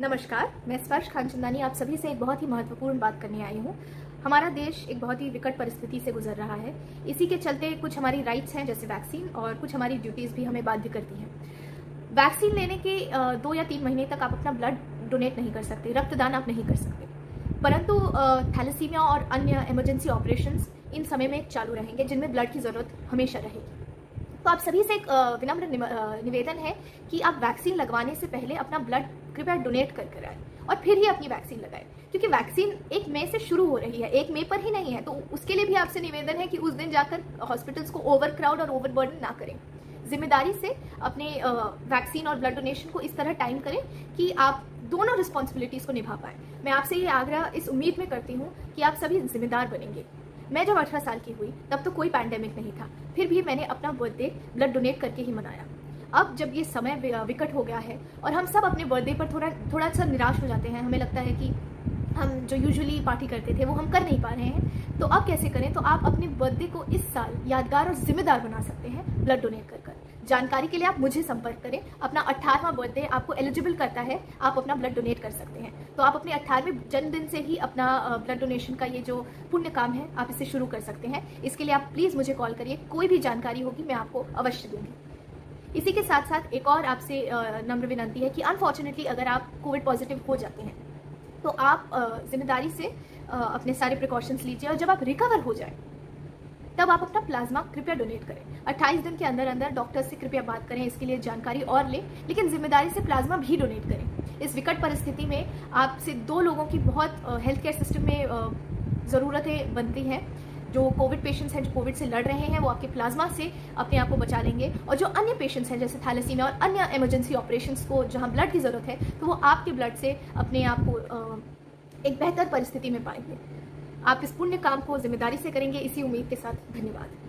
नमस्कार, मैं स्पर्श खानचंदानी आप सभी से एक बहुत ही महत्वपूर्ण बात करने आई हूँ। हमारा देश एक बहुत ही विकट परिस्थिति से गुजर रहा है। इसी के चलते कुछ हमारी राइट्स हैं, जैसे वैक्सीन और कुछ हमारी ड्यूटीज़ भी हमें बाध्य करती हैं। वैक्सीन लेने के दो या तीन महीने तक आप अपना ब्लड डोनेट नहीं कर सकते, रक्तदान आप नहीं कर सकते। परंतु थैलेसीमिया और अन्य इमरजेंसी ऑपरेशन इन समय में चालू रहेंगे, जिनमें ब्लड की ज़रूरत हमेशा रहेगी। तो आप सभी से एक विनम्र निवेदन है कि आप वैक्सीन लगवाने से पहले अपना ब्लड कृपया डोनेट कर कर आए और फिर ही अपनी वैक्सीन लगाए। क्योंकि वैक्सीन एक मई से शुरू हो रही है, एक मई पर ही नहीं है तो उसके लिए भी आपसे निवेदन है कि उस दिन जाकर हॉस्पिटल्स को ओवर क्राउड और ओवर बर्डन ना करें। ज़िम्मेदारी से अपने वैक्सीन और ब्लड डोनेशन को इस तरह टाइम करें कि आप दोनों रिस्पॉन्सिबिलिटीज़ को निभा पाए। मैं आपसे ये आग्रह, इस उम्मीद में करती हूँ कि आप सभी जिम्मेदार बनेंगे। मैं जब अठारह साल की हुई, तब तो कोई पैंडेमिक नहीं था। फिर भी मैंने अपना बर्थडे ब्लड डोनेट करके ही मनाया। अब जब ये समय विकट हो गया है और हम सब अपने बर्थडे पर थोड़ा थोड़ा सा निराश हो जाते हैं, हमें लगता है कि हम जो यूजुअली पार्टी करते थे, वो हम कर नहीं पा रहे हैं तो अब कैसे करें? तो आप अपने बर्थडे को इस साल यादगार और जिम्मेदार बना सकते हैं ब्लड डोनेट कर कर। जानकारी के लिए आप मुझे संपर्क करें। अपना अट्ठारहवा बर्थडे आपको एलिजिबल करता है। आप अपना ब्लड डोनेट कर सकते हैं। तो आप अपने अट्ठारहवें जन्मदिन से ही अपना ब्लड डोनेशन का ये जो पुण्य काम है, आप इसे शुरू कर सकते हैं। इसके लिए आप प्लीज़ मुझे कॉल करिए। कोई भी जानकारी होगी, मैं आपको अवश्य दूँगी। इसी के साथ साथ एक और आपसे नम्र विनंती है कि अनफॉर्चुनेटली अगर आप कोविड पॉजिटिव हो जाते हैं तो आप ज़िम्मेदारी से अपने सारे प्रिकॉशंस लीजिए और जब आप रिकवर हो जाए तब आप अपना प्लाज्मा कृपया डोनेट करें। 28 दिन के अंदर अंदर डॉक्टर से कृपया बात करें, इसके लिए जानकारी और लें, लेकिन ज़िम्मेदारी से प्लाज्मा भी डोनेट करें। इस विकट परिस्थिति में आपसे दो लोगों की बहुत हेल्थ केयर सिस्टम में ज़रूरतें बनती हैं। जो कोविड पेशेंट्स हैं, जो कोविड से लड़ रहे हैं, वो आपके प्लाज्मा से अपने आप को बचा लेंगे। और जो अन्य पेशेंट्स हैं, जैसे थैलेसीमिया और अन्य इमरजेंसी ऑपरेशंस को, जहाँ ब्लड की ज़रूरत है तो वो आपके ब्लड से अपने आप को एक बेहतर परिस्थिति में पाएँगे। आप इस पुण्य काम को ज़िम्मेदारी से करेंगे इसी उम्मीद के साथ धन्यवाद।